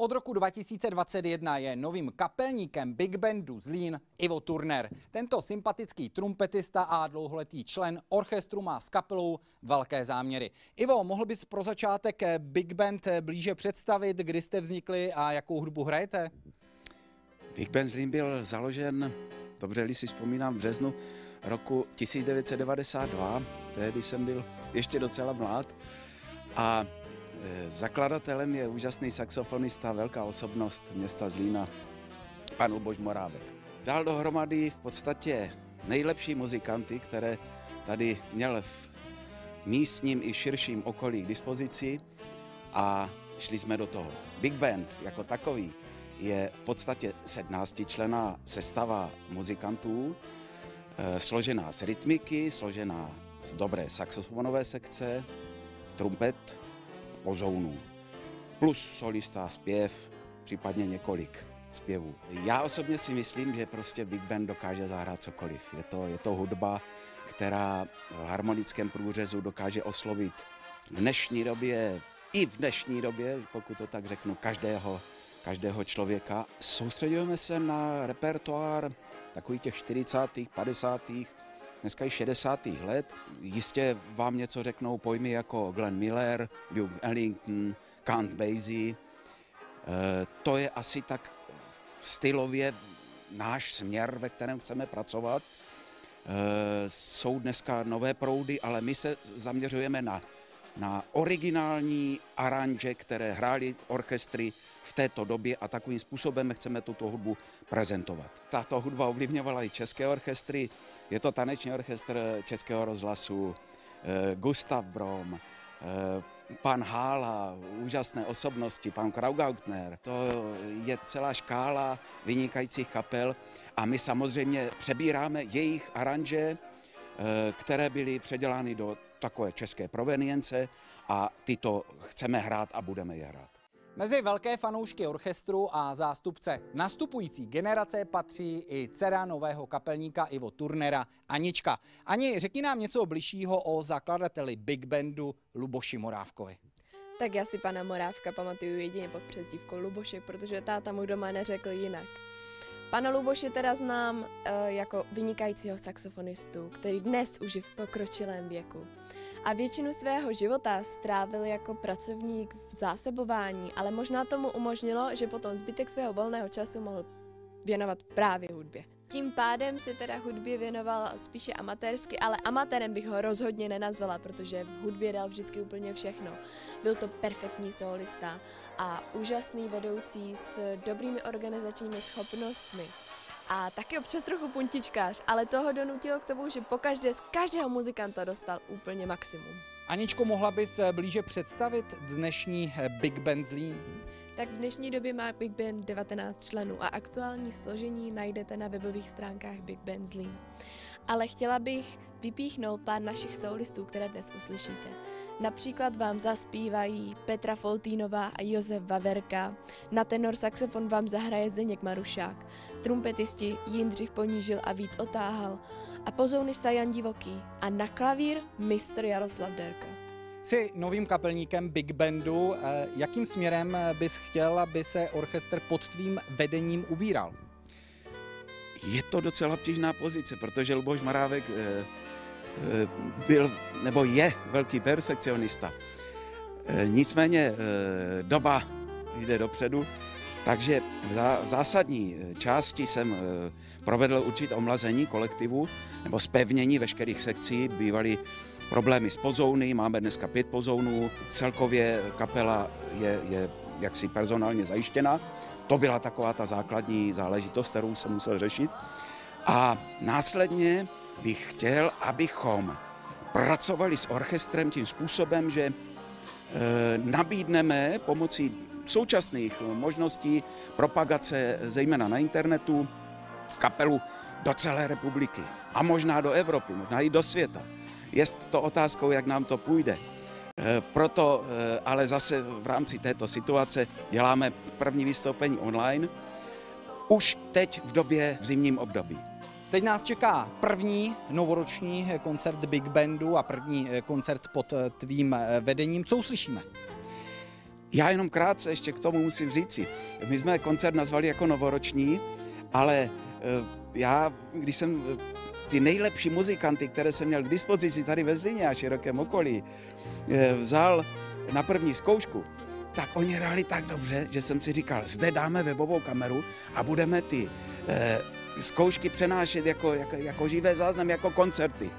Od roku 2021 je novým kapelníkem Big Bandu Zlín Ivo Turner. Tento sympatický trumpetista a dlouholetý člen orchestru má s kapelou velké záměry. Ivo, mohl bys pro začátek Big Band blíže představit, kdy jste vznikli a jakou hudbu hrajete? Big Band Zlín byl založen, dobře si vzpomínám, v březnu roku 1992. Tehdy jsem byl ještě docela mlád. A Eh, zakladatelem je úžasný saxofonista, velká osobnost města Zlína, pan Luboš Morávek. Dal dohromady v podstatě nejlepší muzikanty, které tady měl v místním i širším okolí k dispozici a šli jsme do toho. Big Band jako takový je v podstatě 17 člená sestava muzikantů, eh, složená z rytmiky, složená z dobré saxofonové sekce, trumpet, pozounů. Plus solista, zpěv, případně několik zpěvů. Já osobně si myslím, že prostě Big Band dokáže zahrát cokoliv. Je to, je to hudba, která v harmonickém průřezu dokáže oslovit v dnešní době, i v dnešní době, pokud to tak řeknu, každého, každého člověka. Soustředujeme se na repertoár takových těch 40., 50., dneska i 60. let. Jistě vám něco řeknou pojmy jako Glenn Miller, Duke Ellington, Count Basie. Eh, to je asi tak stylově náš směr, ve kterém chceme pracovat. Eh, jsou dneska nové proudy, ale my se zaměřujeme na, na originální aranže, které hrály orchestry v této době a takovým způsobem chceme tuto hudbu prezentovat. Tato hudba ovlivňovala i české orchestry, je to taneční orchestr Českého rozhlasu, eh, Gustav Brom, eh, pan Hála, úžasné osobnosti, pan Kraugautner. To je celá škála vynikajících kapel a my samozřejmě přebíráme jejich aranže, eh, které byly předělány do takové české provenience a tyto chceme hrát a budeme je hrát. Mezi velké fanoušky orchestru a zástupce nastupující generace patří i dcera nového kapelníka Ivo Turnera, Anička. Ani řekni nám něco bližšího o zakladateli Big Bandu Luboši Morávkovi. Tak já si pana Morávka pamatuju jedině pod přezdívkou Lubošek, protože táta mu doma neřekl jinak. Pana Luboše teda znám uh, jako vynikajícího saxofonistu, který dnes už je v pokročilém věku a většinu svého života strávil jako pracovník v zásobování, ale možná tomu umožnilo, že potom zbytek svého volného času mohl věnovat právě hudbě. Tím pádem se teda hudbě věnoval spíše amatérsky, ale amatérem bych ho rozhodně nenazvala, protože v hudbě dal vždycky úplně všechno. Byl to perfektní solista a úžasný vedoucí s dobrými organizačními schopnostmi a taky občas trochu puntičkář, ale toho donutilo k tomu, že pokaždé z každého muzikanta dostal úplně maximum. Aničko, mohla bys eh, blíže představit dnešní eh, Big Band Zlín? Tak v dnešní době má Big Band 19 členů a aktuální složení najdete na webových stránkách Big Band Zlín. Ale chtěla bych vypíchnout pár našich soulistů, které dnes uslyšíte. Například vám zaspívají Petra Foltínová a Josef Vaverka, na tenor saxofon vám zahraje Zdeněk Marušák, trumpetisti Jindřich Ponížil a Vít Otáhal a pozounista Jan Divoký a na klavír mistr Jaroslav Derka. Jsi novým kapelníkem Big Bandu. Eh, jakým směrem bys chtěl, aby se orchestr pod tvým vedením ubíral? Je to docela obtížná pozice, protože Luboš Marávek eh, Eh, byl nebo je velký perfekcionista. Eh, nicméně doba jde dopředu, takže v zásadní části jsem provedl určitě omlazení kolektivu nebo zpevnění veškerých sekcí. Bývaly problémy s pozouny, máme dneska pět pozounů, celkově kapela je, je jaksi personálně zajištěna. To byla taková ta základní záležitost, kterou jsem musel řešit. A následně bych chtěl, abychom pracovali s orchestrem tím způsobem, že e, nabídneme pomocí současných možností propagace, zejména na internetu, kapelu do celé republiky a možná do Evropy, možná i do světa. Je to otázkou, jak nám to půjde. E, proto e, ale zase v rámci této situace děláme první vystoupení online, už teď v době v zimním období. Teď nás čeká první novoroční koncert Big Bandu a první koncert pod tvým vedením. Co uslyšíme? Já jenom krátce ještě k tomu musím říci. My jsme koncert nazvali jako novoroční, ale já, když jsem ty nejlepší muzikanty, které jsem měl k dispozici tady ve Zlíně a širokém okolí, vzal na první zkoušku, tak oni hráli tak dobře, že jsem si říkal, zde dáme webovou kameru a budeme ty eh, zkoušky přenášet jako, jako, jako živé záznam, jako koncerty.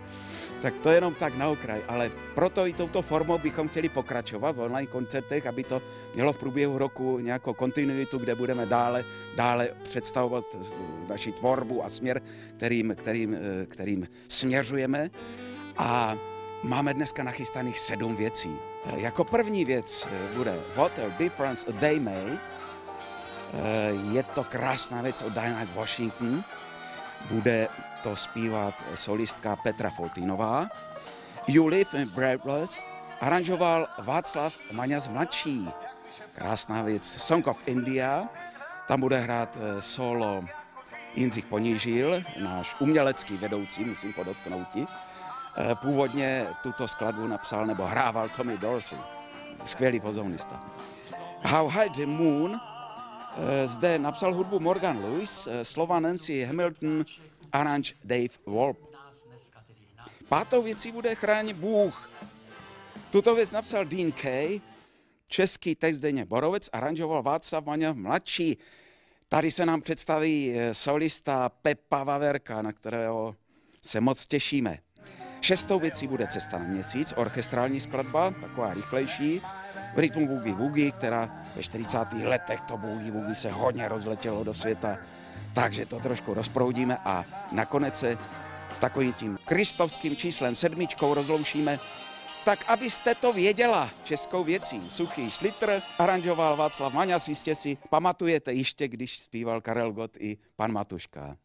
Tak to jenom tak na okraj, ale proto i touto formou bychom chtěli pokračovat v online koncertech, aby to mělo v průběhu roku nějakou kontinuitu, kde budeme dále, dále představovat naši tvorbu a směr, kterým, kterým, eh, kterým směřujeme. A máme dneska nachystaných sedm věcí. Eh, jako první věc eh, bude What a Difference a Day Made. Je to krásná věc od Diana Washington. Bude to zpívat solistka Petra Foltinová. You Live in Breathless aranžoval Václav Maňas mladší. Krásná věc. Song of India. Tam bude hrát eh, solo Jindřich Ponížil, náš umělecký vedoucí, musím podotknout. Eh, původně tuto skladbu napsal nebo hrával Tommy Dorsey, skvělý pozornista. How High the Moon eh, zde napsal hudbu Morgan Lewis, slova Nancy Hamilton, aranž Dave Wolp. Pátou věcí bude chránit Bůh. Tuto věc napsal Dean Kay, český text Deně Borovec, aranžoval Václav Maňa mladší. Tady se nám představí eh, solista Pepa Vaverka, na kterého se moc těšíme. Šestou věcí bude Cesta na měsíc, orchestrální skladba, taková rychlejší, v rytmu Boogie Woogie, která ve 40. letech to Boogie Woogie se hodně rozletělo do světa takže to trošku rozproudíme a nakonec se takovým tím kristovským číslem sedmičkou rozloušíme, tak abyste to věděla českou věcí. Suchý šlitr aranžoval Václav Maňas, jistě si pamatujete ještě, když zpíval Karel Gott i pan Matuška.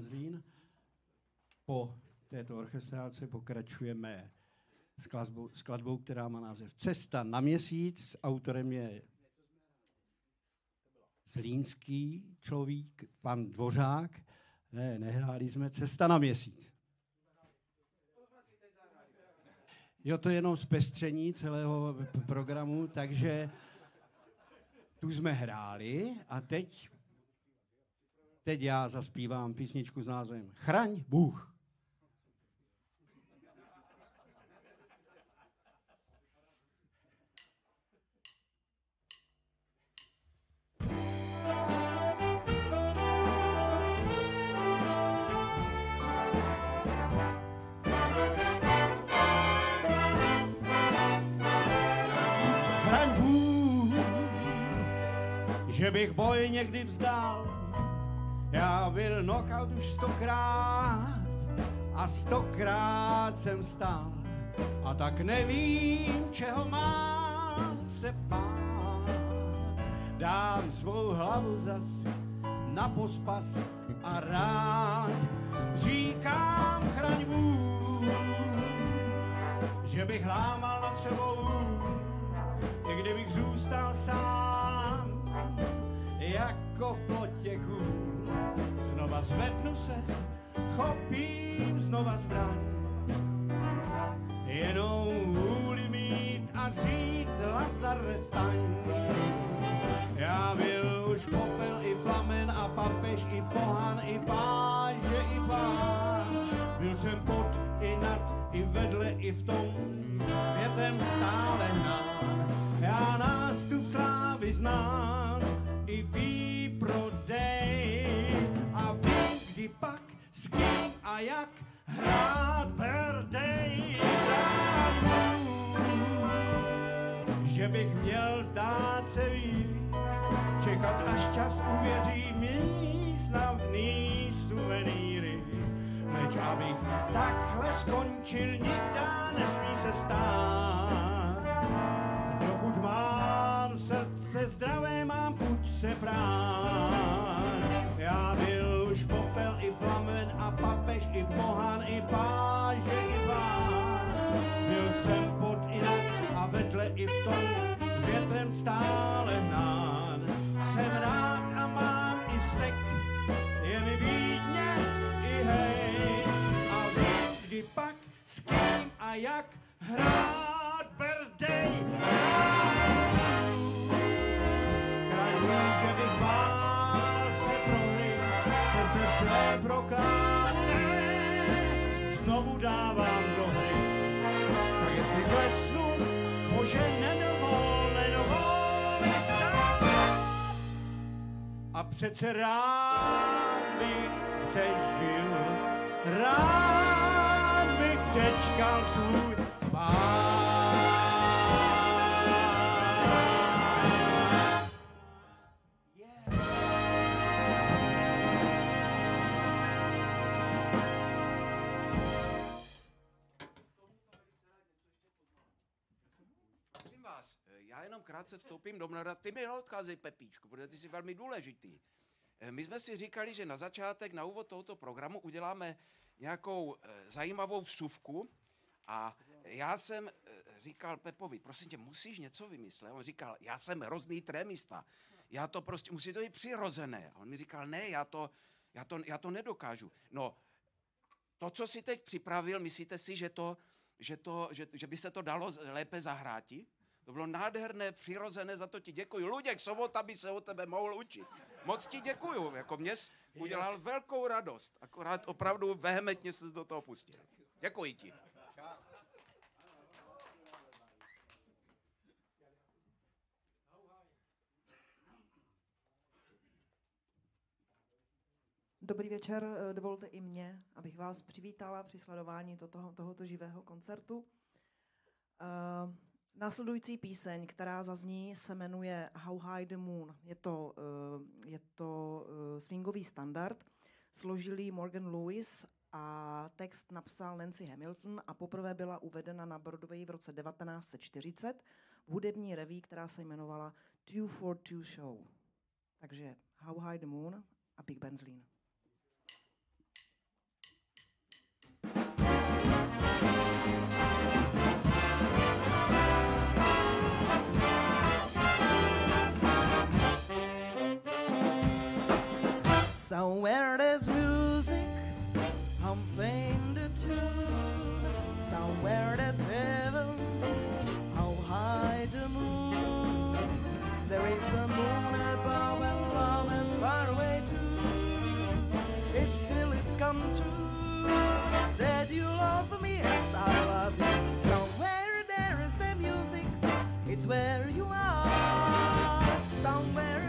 Ben Zlín. Po této orchestrálce pokračujeme skladbou, skladbou, která má název Cesta na měsíc. Autorem je zlínský člověk, pan Dvořák. Ne, nehráli jsme Cesta na měsíc. Jo, to je jenom zpestření celého programu, takže tu jsme hráli a teď, teď já zaspívám písničku s názvem Chraň Bůh. že bych boj někdy vzdal. Já byl knockout už stokrát a stokrát jsem stál a tak nevím, čeho mám se bát. Dám svou hlavu zas na pospas a rád říkám chraň Bůh, že bych lámal nad sebou, i kdybych zůstal sám jako v plotěku. Znova zvednu se, chopím znova zbraň. Jenom vůli mít a říct Lazare staň. Já byl už popel i plamen a papež i pohan i páže i pán. Byl jsem pod i nad i vedle i v tom větrem stále hnán. Já nástup slávy znám a jak hrát berdej. Že bych měl zdát se víc, čekat až čas uvěří mi snavný suvenýry. Leč abych takhle skončil, nikdy nesmí se stát. I pohan i páže přece rád vás, eh, já jenom krátce vstoupím do mlada. Ty mi neodcházej, Pepíčku, protože ty jsi velmi důležitý. Eh, My jsme si říkali, že na začátek, na úvod tohoto programu uděláme nějakou eh, zajímavou vsuvku a já jsem říkal Pepovi, prosím tě, musíš něco vymyslet. On říkal, já jsem hrozný trémista, já to prostě, musí to být přirozené. A on mi říkal, ne, já to, já to, já to nedokážu. No, to, co si teď připravil, myslíte si, že, to, že, to, že, že by se to dalo lépe zahráti? To bylo nádherné, přirozené, za to ti děkuji. Luděk Sobota by se o tebe mohl učit. Moc ti děkuju, jako mě udělal velkou radost. Akorát opravdu vehementně se do toho pustil. Děkuji ti. Dobrý večer, eh, dovolte i mě, abych vás přivítala při sledování to, toho, tohoto živého koncertu. Uh, následující píseň, která zazní, se jmenuje How High the Moon. Je to, uh, je to uh, swingový standard. Složil ji Morgan Lewis a text napsal Nancy Hamilton a poprvé byla uvedena na Broadway v roce 1940 v hudební reví, která se jmenovala Two for Two Show. Takže How High the Moon a Big Ben Somewhere there's music, I'm playing the tune. Somewhere there's heaven, how high the moon. There is a moon above and love is far away too. It's still it's come true that you love me, yes I love you. Somewhere there is the music, it's where you are. Somewhere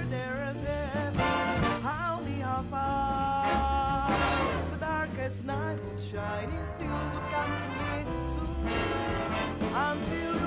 shining you would come to me soon until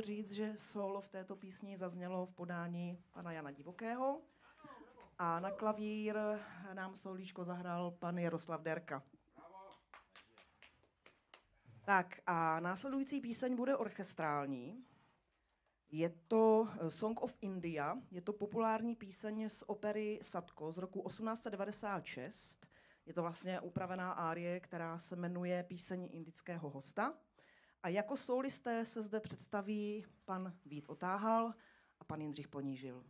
Říct, že solo v této písni zaznělo v podání pana Jana Divokého a na klavír nám solíčko zahrál pan Jaroslav Derka. Tak a následující píseň bude orchestrální. Je to eh, Song of India, je to populární píseň z opery Sadko z roku 1896. Je to vlastně upravená árie, která se jmenuje Píseň indického hosta. A jako solisté se zde představí pan Vít Otáhal a pan Jindřich Ponížil.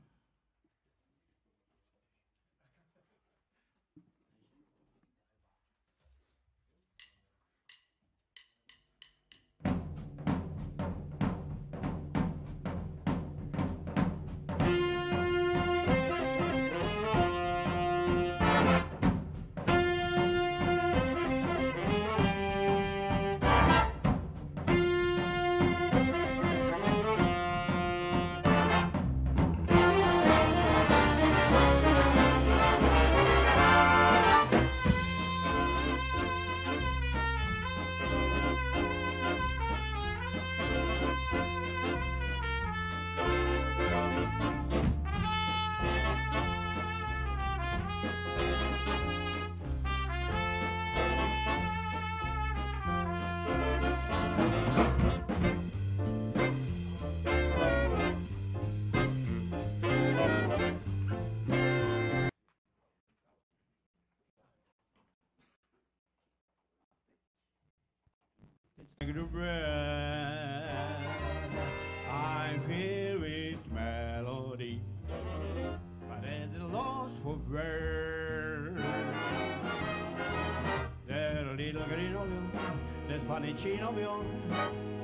That funny chin of yours,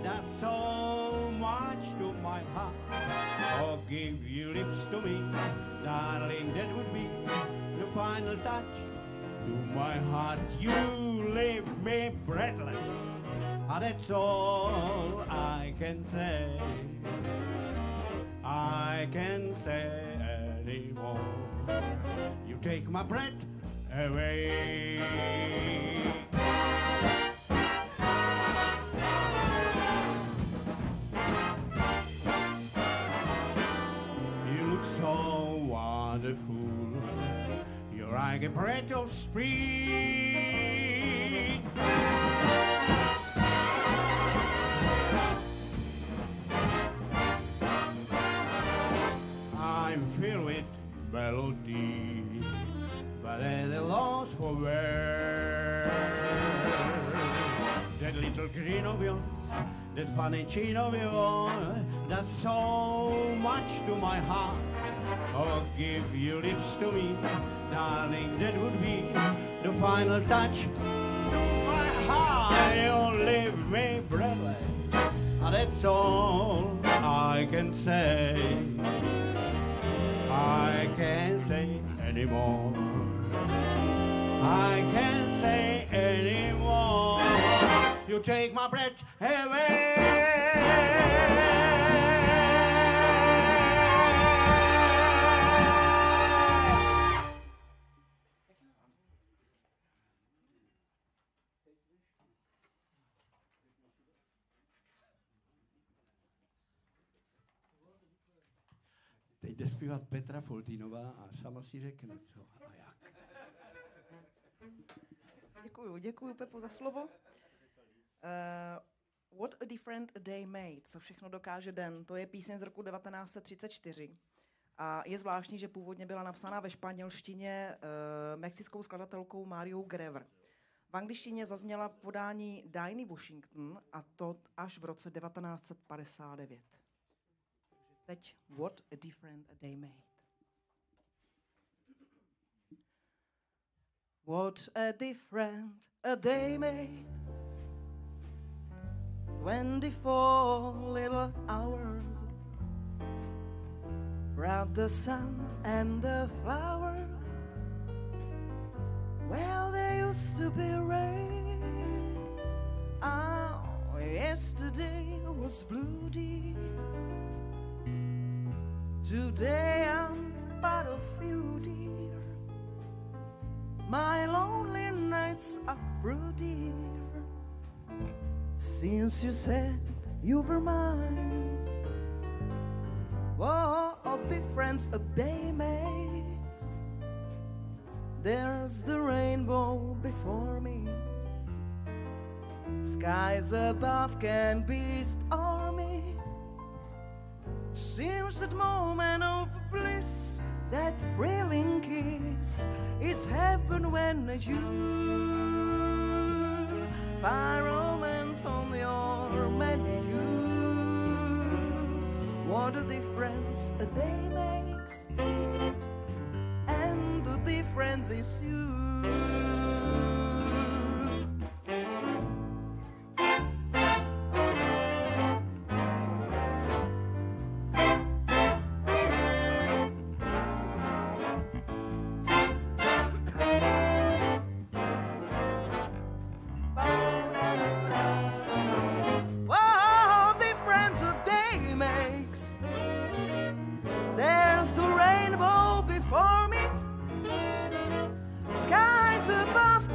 does so much to my heart. Oh, give your lips to me, darling, that would be the final touch to my heart. You leave me breathless. Ah, that's all I can say. I can say anymore. You take my breath away. wonderful. Your of spring. I'm filled with melody, but at a loss for words. That little green of yours that funny chin of yours, does so much to my heart. Oh, give your lips to me, darling, that would be the final touch to my heart. You leave me breathless, and that's all I can say. I can't say anymore. I can't say anymore. You take my breath away. Teď jde zpívat Petra Foltínová a sama si řekne, co a jak. Děkuju, děkuju Pepo za slovo. Uh, What a different a day made, co všechno dokáže den, to je píseň z roku 1934. A je zvláštní, že původně byla napsána ve španělštině uh, mexickou skladatelkou Mariou Grever. V angličtině zazněla podání Diney Washington a to až v roce 1959. Takže teď What a different a day made. What a different a day made. 24 little hours brought the sun and the flowers. Well, there used to be rain. Oh, yesterday was blue, dear. Today I'm but a few, dear. My lonely nights are dear. Since you said you were mine, what a difference a day makes. There's the rainbow before me. Skies above can be stormy. Seems that moment of bliss, that thrilling kiss, it's happened when you find romance on your menu. What a difference a day makes, and the difference is you.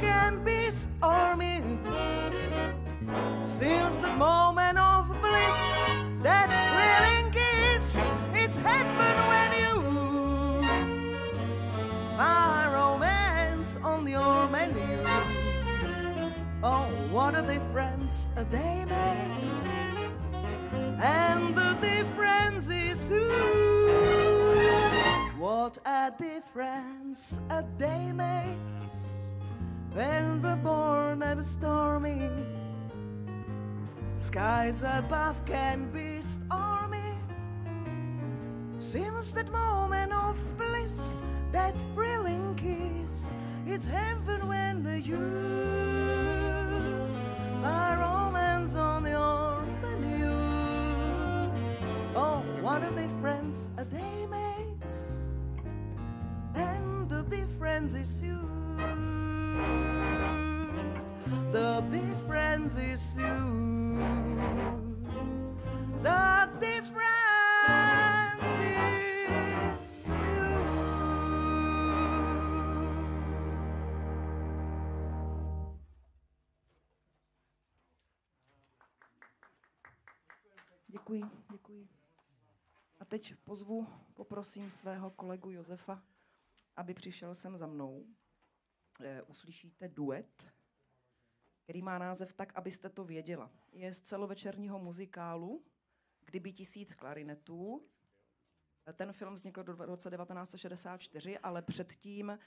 Can be stormy. Since the moment of bliss, that thrilling kiss, it's happened when you find romance on your menu. Oh, what a difference a day makes. And the difference is who. What a difference a day makes. When we're born and stormy. Skies above can be stormy. Seems that moment of bliss, that thrilling kiss, it's heaven when you find romance on your menu. Oh, what a difference a day makes, and the difference is you. Is you. The difference is. Děkuji, děkuji. A teď pozvu, poprosím svého kolegu Josefa, aby přišel sem za mnou. Eh, Uslyšíte duet, který má název Tak, abyste to věděla. Je z celovečerního muzikálu Kdyby tisíc klarinetů Ten film vznikl v roce 1964, ale předtím eh,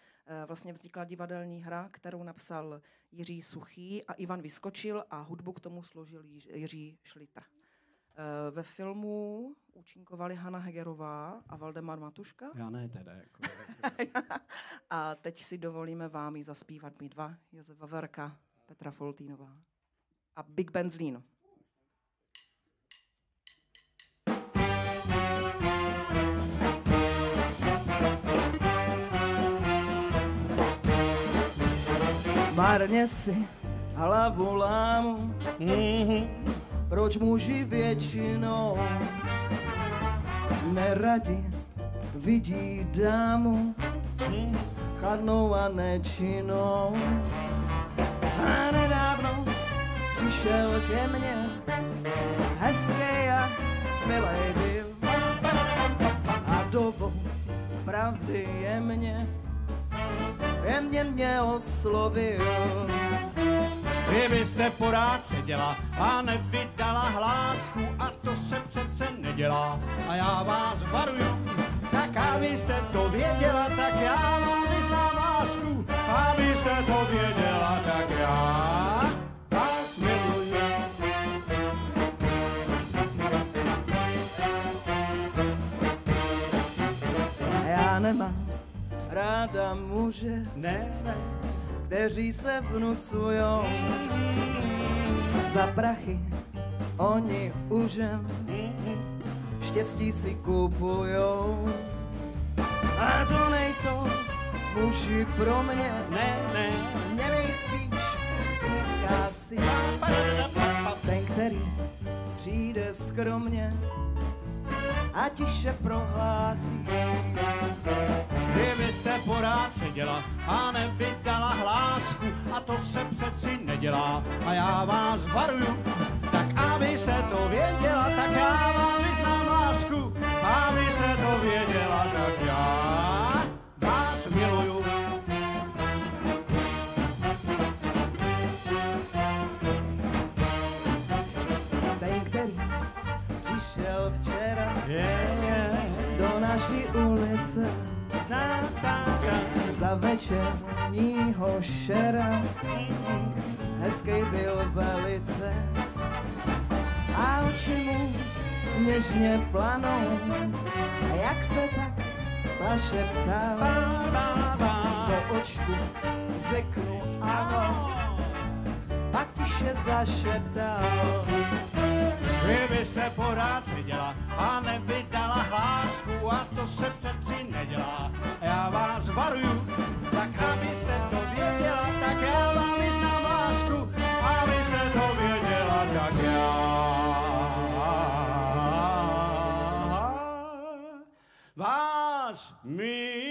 vlastně vznikla divadelní hra, kterou napsal Jiří Suchý a Ivan Vyskočil a hudbu k tomu složil Jiří Šlitr. Eh, ve filmu účinkovali Hanna Hegerová a Valdemar Matuška. Já ne teda. Jako, a teď si dovolíme vám ji zaspívat my dva, Josefa Verka, Petra Foltínová a Big Ben Zlín. Marně si hlavu lámu, mm-hmm. proč muži většinou neradi vidí dámu mm, chladnou a nečinnou. A nedávno přišel ke mně. Hezký a milej byl. A dovol pravdy je mě jemně mě oslovil. Kdybyste porád seděla a nevydala hlásku a to se přece nedělá. A já vás varuju, tak abyste to věděla, Ne, ne, kteří se vnucujou za prachy. Oni užem štěstí si kupujou. A to nejsou muži pro mě, ne, ne. mě nejspíš získá si ten, který přijde skromně a tiše prohlásí. Kdybyste porád seděla a nevydala hlásku a to se přeci nedělá a já vás varuju, tak abyste to věděla, tak já vám vyznám lásku, abyste to věděla, tak večerního šera. Hezký byl velice a oči mu něžně planou. A jak se tak zašeptal do očku, řeknu ano, pak tiše zašeptal. Kdybyste porád seděla a nevydala hlásku a to se přeci me